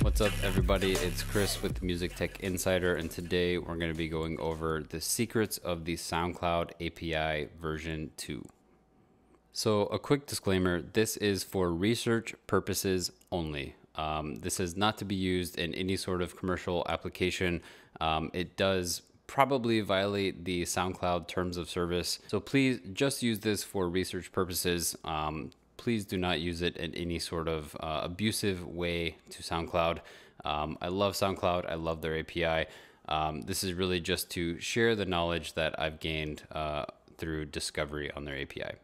What's up, everybody? It's Chris with Music Tech Insider, and today we're going to be going over the secrets of the SoundCloud API version 2. So, a quick disclaimer this is for research purposes only. Um, this is not to be used in any sort of commercial application. Um, it does probably violate the SoundCloud terms of service. So please just use this for research purposes. Um, please do not use it in any sort of uh, abusive way to SoundCloud. Um, I love SoundCloud. I love their API. Um, this is really just to share the knowledge that I've gained uh, through discovery on their API.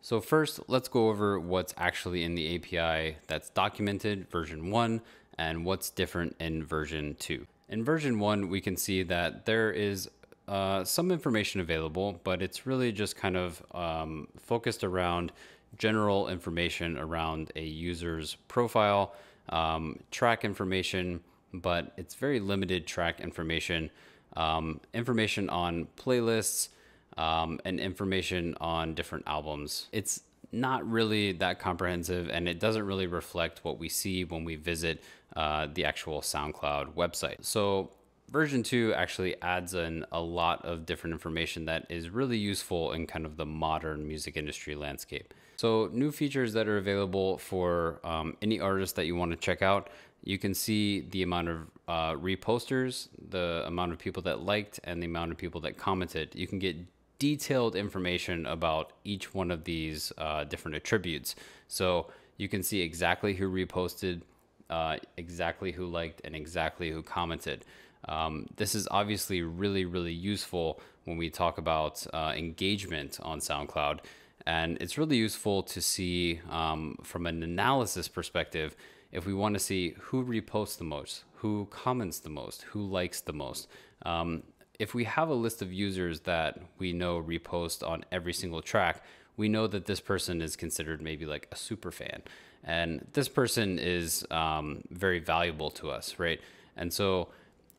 So first, let's go over what's actually in the API that's documented, version 1, and what's different in version 2. In version 1, we can see that there is uh, some information available, but it's really just kind of um, focused around general information around a user's profile, um, track information, but it's very limited track information, um, information on playlists, um, and information on different albums. It's not really that comprehensive and it doesn't really reflect what we see when we visit uh, the actual SoundCloud website. So version 2 actually adds in a lot of different information that is really useful in kind of the modern music industry landscape. So new features that are available for um, any artist that you want to check out. You can see the amount of uh, reposters, the amount of people that liked, and the amount of people that commented. You can get detailed information about each one of these uh, different attributes. So you can see exactly who reposted, uh, exactly who liked, and exactly who commented. Um, this is obviously really, really useful when we talk about uh, engagement on SoundCloud. And it's really useful to see um, from an analysis perspective if we want to see who reposts the most, who comments the most, who likes the most. Um, if we have a list of users that we know repost on every single track, we know that this person is considered maybe like a super fan. And this person is um, very valuable to us, right? And so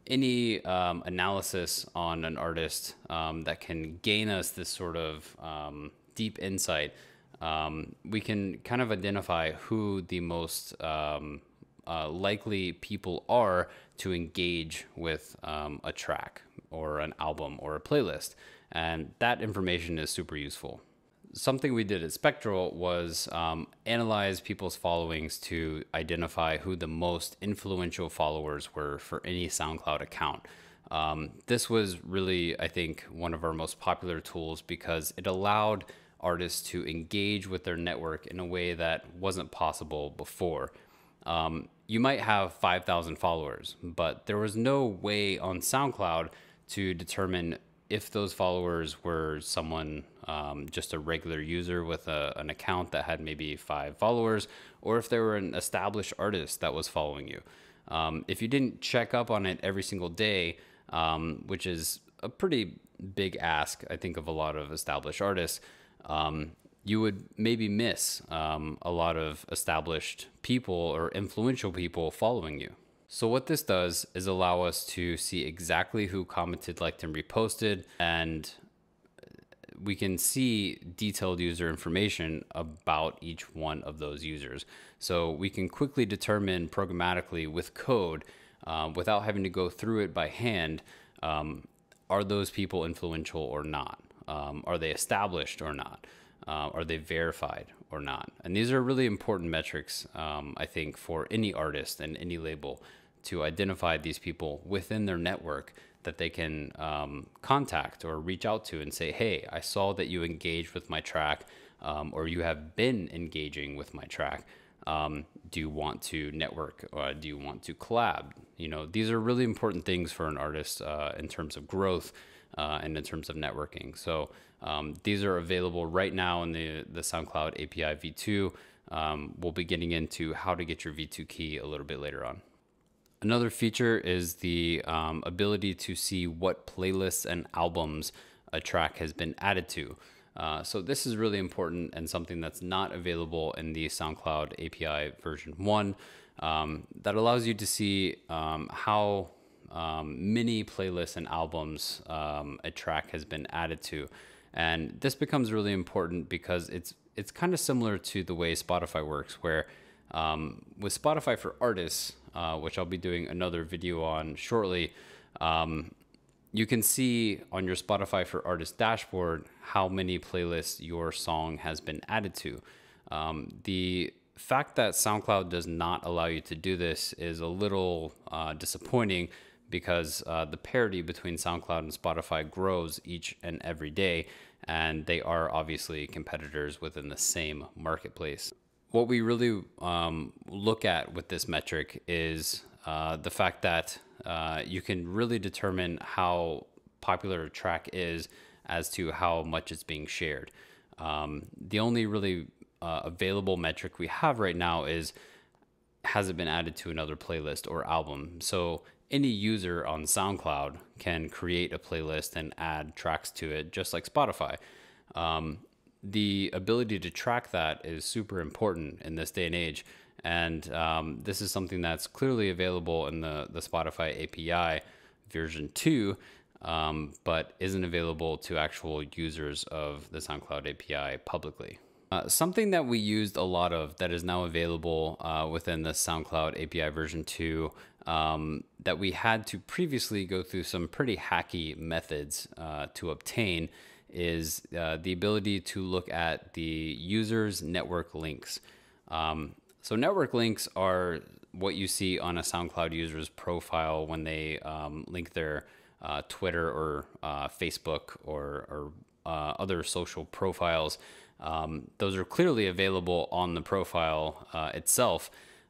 any um, analysis on an artist um, that can gain us this sort of um, deep insight, um, we can kind of identify who the most um, uh, likely people are to engage with a track or an album or a playlist. And that information is super useful. Something we did at Spectral was um, analyze people's followings to identify who the most influential followers were for any SoundCloud account. Um, this was really, I think, one of our most popular tools because it allowed artists to engage with their network in a way that wasn't possible before. Um, you might have 5,000 followers, but there was no way on SoundCloud to determine if those followers were someone um, just a regular user with a, an account that had maybe five followers, or if they were an established artist that was following you. Um, if you didn't check up on it every single day, um, which is a pretty big ask, I think, of a lot of established artists, um, you would maybe miss um, a lot of established people or influential people following you. So what this does is allow us to see exactly who commented, liked, and reposted, and we can see detailed user information about each one of those users. So we can quickly determine programmatically with code, um, without having to go through it by hand, um, are those people influential or not? Um, are they established or not? Uh, are they verified or not? And these are really important metrics, um, I think, for any artist and any label to identify these people within their network that they can um, contact or reach out to and say, hey, I saw that you engaged with my track um, or you have been engaging with my track. Um, do you want to network? Or do you want to collab? You know, these are really important things for an artist uh, in terms of growth uh, and in terms of networking. So um, these are available right now in the, the SoundCloud API v2. Um, we'll be getting into how to get your v2 key a little bit later on. Another feature is the um, ability to see what playlists and albums a track has been added to. Uh, so this is really important and something that's not available in the SoundCloud API version 1. Um, that allows you to see um, how um, many playlists and albums um, a track has been added to. And this becomes really important because it's it's kind of similar to the way Spotify works, where um, with Spotify for artists, uh, which I'll be doing another video on shortly, um, you can see on your Spotify for Artists dashboard how many playlists your song has been added to. Um, the fact that SoundCloud does not allow you to do this is a little uh, disappointing because uh, the parity between SoundCloud and Spotify grows each and every day, and they are obviously competitors within the same marketplace. What we really um, look at with this metric is uh, the fact that uh, you can really determine how popular a track is as to how much it's being shared. Um, the only really uh, available metric we have right now is has it been added to another playlist or album. So any user on SoundCloud can create a playlist and add tracks to it, just like Spotify. Um, the ability to track that is super important in this day and age. And um, this is something that's clearly available in the, the Spotify API version 2, um, but isn't available to actual users of the SoundCloud API publicly. Uh, something that we used a lot of that is now available uh, within the SoundCloud API version 2 um, that we had to previously go through some pretty hacky methods uh, to obtain is uh, the ability to look at the user's network links. Um, so network links are what you see on a SoundCloud user's profile when they um, link their uh, Twitter or Facebook or, or other social profiles. Um, those are clearly available on the profile uh, itself.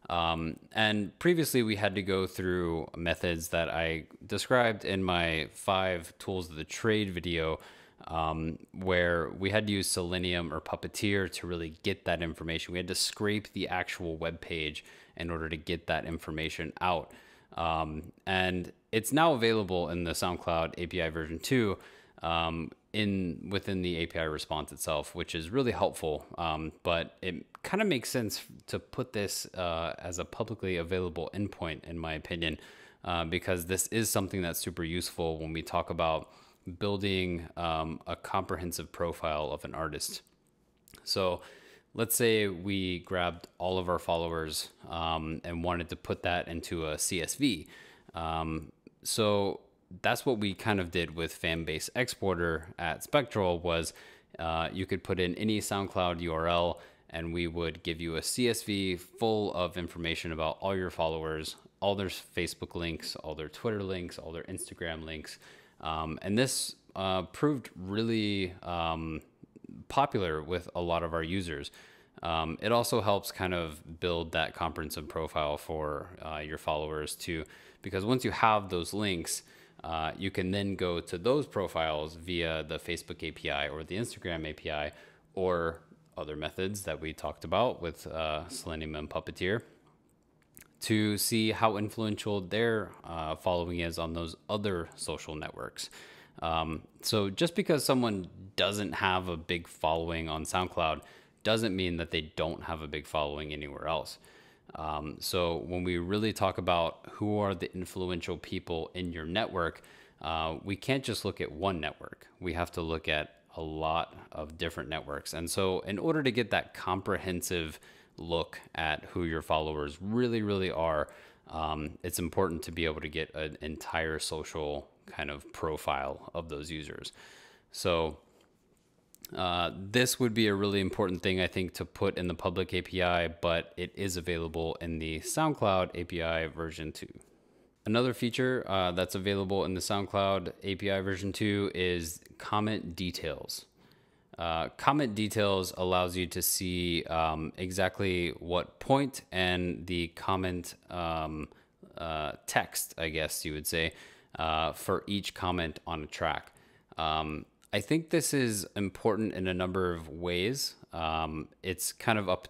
Um, and previously, we had to go through methods that I described in my five tools of the trade video um, where we had to use Selenium or Puppeteer to really get that information. We had to scrape the actual web page in order to get that information out. Um, and it's now available in the SoundCloud API version 2 um, in within the API response itself, which is really helpful. Um, but it kind of makes sense to put this uh, as a publicly available endpoint, in my opinion, uh, because this is something that's super useful when we talk about building um, a comprehensive profile of an artist. So let's say we grabbed all of our followers um, and wanted to put that into a CSV. Um, so that's what we kind of did with Fanbase Exporter at Spectral was uh, you could put in any SoundCloud URL and we would give you a CSV full of information about all your followers, all their Facebook links, all their Twitter links, all their Instagram links, um, and this uh, proved really um, popular with a lot of our users. Um, it also helps kind of build that comprehensive profile for uh, your followers too, because once you have those links, uh, you can then go to those profiles via the Facebook API or the Instagram API or other methods that we talked about with uh, Selenium and Puppeteer to see how influential their uh, following is on those other social networks. Um, so just because someone doesn't have a big following on SoundCloud doesn't mean that they don't have a big following anywhere else. Um, so when we really talk about who are the influential people in your network, uh, we can't just look at one network. We have to look at a lot of different networks. And so in order to get that comprehensive look at who your followers really, really are, um, it's important to be able to get an entire social kind of profile of those users. So uh, this would be a really important thing, I think, to put in the public API, but it is available in the SoundCloud API version 2. Another feature uh, that's available in the SoundCloud API version 2 is comment details. Uh, comment details allows you to see um, exactly what point and the comment um, uh, text, I guess you would say, uh, for each comment on a track. Um, I think this is important in a number of ways. Um, it's kind of up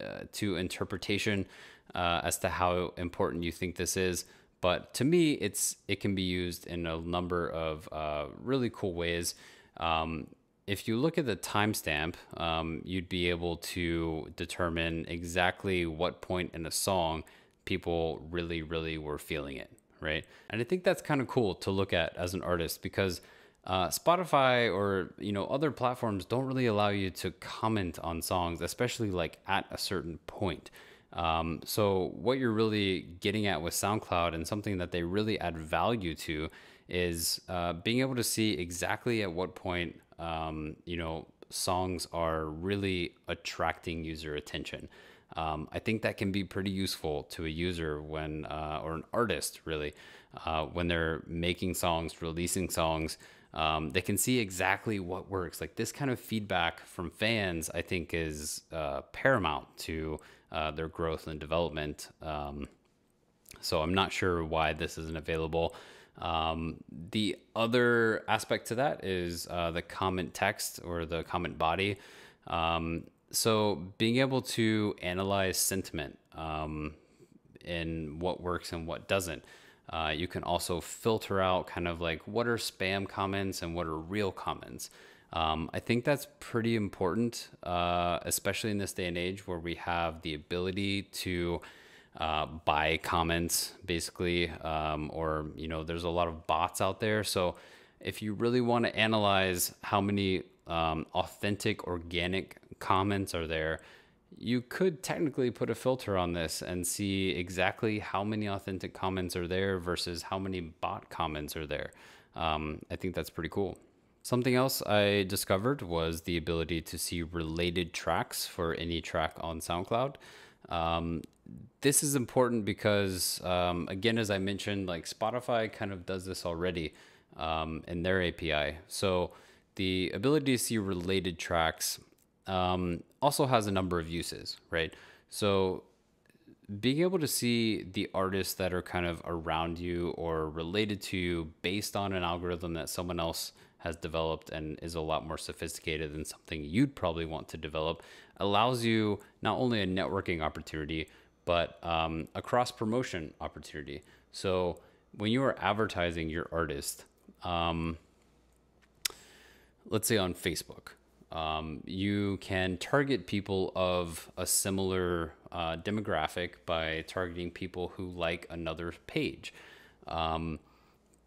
uh, to interpretation uh, as to how important you think this is. But to me, it's it can be used in a number of uh, really cool ways. Um, if you look at the timestamp, um, you'd be able to determine exactly what point in a song people really, really were feeling it, right? And I think that's kind of cool to look at as an artist because uh, Spotify or you know other platforms don't really allow you to comment on songs, especially like at a certain point. Um, so what you're really getting at with SoundCloud and something that they really add value to is uh, being able to see exactly at what point um, you know songs are really attracting user attention. Um, I think that can be pretty useful to a user when uh, or an artist really uh, when they're making songs, releasing songs. Um, they can see exactly what works. Like this kind of feedback from fans, I think, is uh, paramount to uh, their growth and development. Um, so I'm not sure why this isn't available. Um, the other aspect to that is uh, the comment text or the comment body. Um, so being able to analyze sentiment um, in what works and what doesn't. Uh, you can also filter out kind of like what are spam comments and what are real comments. Um, I think that's pretty important, uh, especially in this day and age where we have the ability to uh, buy comments, basically, um, or you know, there's a lot of bots out there. So if you really want to analyze how many um, authentic, organic comments are there, you could technically put a filter on this and see exactly how many authentic comments are there versus how many bot comments are there. Um, I think that's pretty cool. Something else I discovered was the ability to see related tracks for any track on SoundCloud. Um, this is important because, um, again, as I mentioned, like Spotify kind of does this already um, in their API. So the ability to see related tracks um, also has a number of uses, right? So being able to see the artists that are kind of around you or related to you based on an algorithm that someone else has developed and is a lot more sophisticated than something you'd probably want to develop allows you not only a networking opportunity but um, a cross promotion opportunity so when you are advertising your artist um, let's say on facebook um, you can target people of a similar uh, demographic by targeting people who like another page. Um,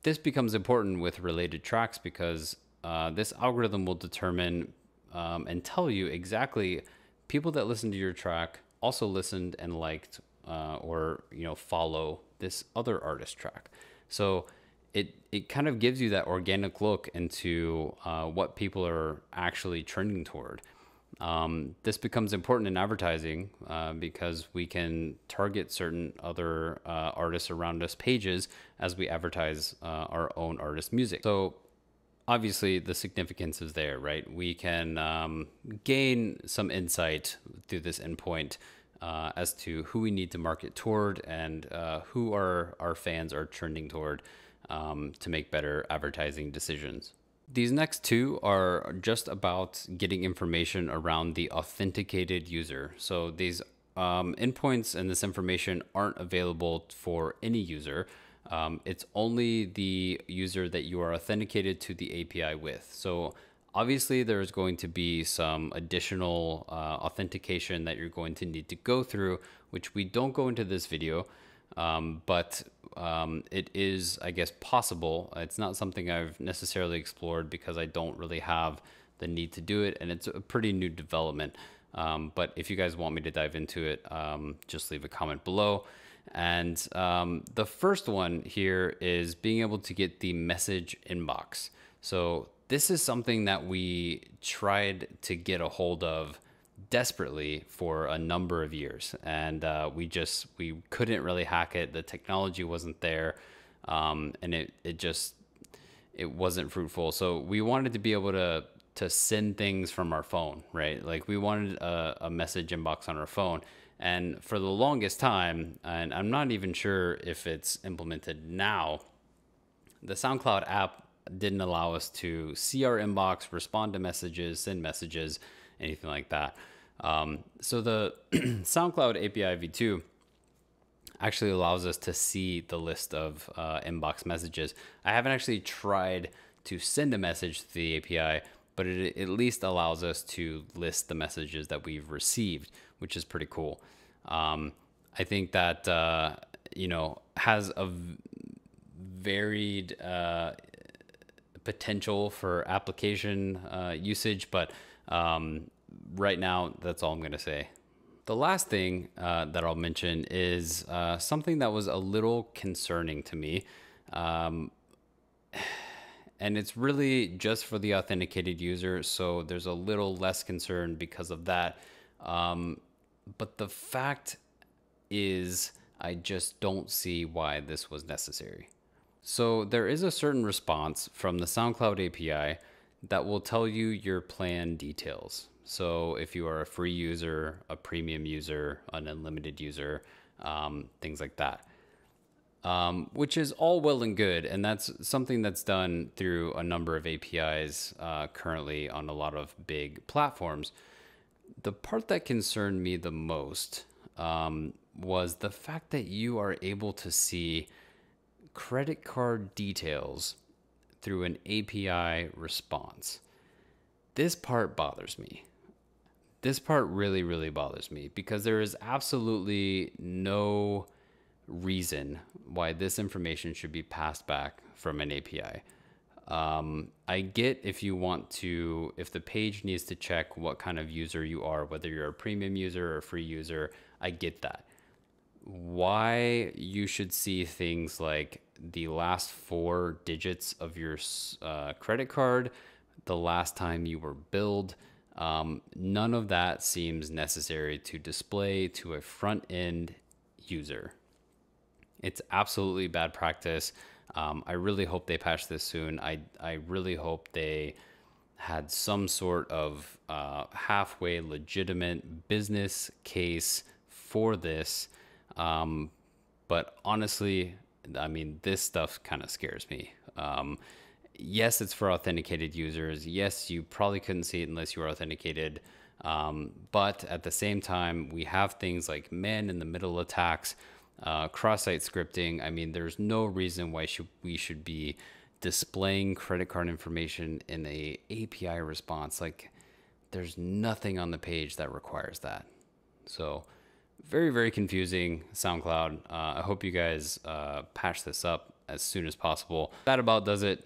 this becomes important with related tracks because uh, this algorithm will determine um, and tell you exactly people that listen to your track also listened and liked uh, or you know follow this other artist track. So it it kind of gives you that organic look into uh, what people are actually trending toward. Um, this becomes important in advertising uh, because we can target certain other uh, artists around us pages as we advertise uh, our own artist music. So obviously the significance is there, right? We can um, gain some insight through this endpoint uh, as to who we need to market toward and uh, who our, our fans are trending toward um, to make better advertising decisions. These next two are just about getting information around the authenticated user. So these um, endpoints and this information aren't available for any user. Um, it's only the user that you are authenticated to the API with. So obviously there's going to be some additional uh, authentication that you're going to need to go through, which we don't go into this video. Um, but um, it is, I guess, possible. It's not something I've necessarily explored because I don't really have the need to do it, and it's a pretty new development. Um, but if you guys want me to dive into it, um, just leave a comment below. And um, the first one here is being able to get the message inbox. So this is something that we tried to get a hold of desperately for a number of years, and uh, we just we couldn't really hack it. The technology wasn't there, um, and it it just it wasn't fruitful. So we wanted to be able to to send things from our phone, right? Like we wanted a, a message inbox on our phone. And for the longest time, and I'm not even sure if it's implemented now, the SoundCloud app didn't allow us to see our inbox, respond to messages, send messages, anything like that. Um, so the SoundCloud API v2 actually allows us to see the list of uh, inbox messages. I haven't actually tried to send a message to the API, but it at least allows us to list the messages that we've received, which is pretty cool. Um, I think that uh, you know has a varied uh, potential for application uh, usage, but um, right now, that's all I'm going to say. The last thing uh, that I'll mention is uh, something that was a little concerning to me. Um, and it's really just for the authenticated user, so there's a little less concern because of that. Um, but the fact is, I just don't see why this was necessary. So there is a certain response from the SoundCloud API that will tell you your plan details. So if you are a free user, a premium user, an unlimited user, um, things like that. Um, which is all well and good, and that's something that's done through a number of APIs uh, currently on a lot of big platforms. The part that concerned me the most um, was the fact that you are able to see credit card details through an API response. This part bothers me. This part really, really bothers me because there is absolutely no reason why this information should be passed back from an API. Um, I get if you want to, if the page needs to check what kind of user you are, whether you're a premium user or a free user, I get that. Why you should see things like the last four digits of your uh, credit card, the last time you were billed. Um, none of that seems necessary to display to a front end user. It's absolutely bad practice. Um, I really hope they patch this soon. I, I really hope they had some sort of uh, halfway legitimate business case for this. Um, but honestly, I mean, this stuff kind of scares me. Um, yes, it's for authenticated users. Yes, you probably couldn't see it unless you were authenticated. Um, but at the same time, we have things like man in the middle attacks, uh, cross-site scripting. I mean, there's no reason why should, we should be displaying credit card information in a API response. Like, there's nothing on the page that requires that. So very, very confusing SoundCloud. Uh, I hope you guys uh, patch this up as soon as possible. That about does it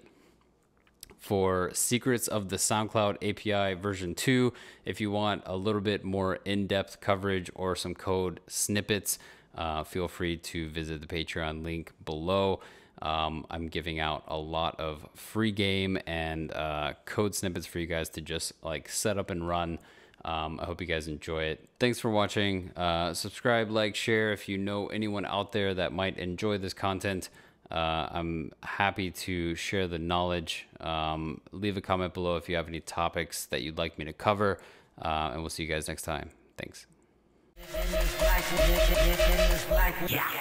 for Secrets of the SoundCloud API version 2. If you want a little bit more in depth coverage or some code snippets, uh, feel free to visit the Patreon link below. Um, I'm giving out a lot of free game and uh, code snippets for you guys to just like set up and run. Um, I hope you guys enjoy it. Thanks for watching. Uh, subscribe, like, share if you know anyone out there that might enjoy this content. Uh, I'm happy to share the knowledge. Um, leave a comment below if you have any topics that you'd like me to cover. Uh, and we'll see you guys next time. Thanks. Yeah.